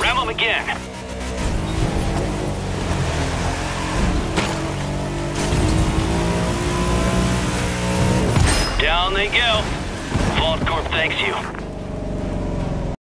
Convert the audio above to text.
Ram them again. Down they go. Vault Corp thanks you.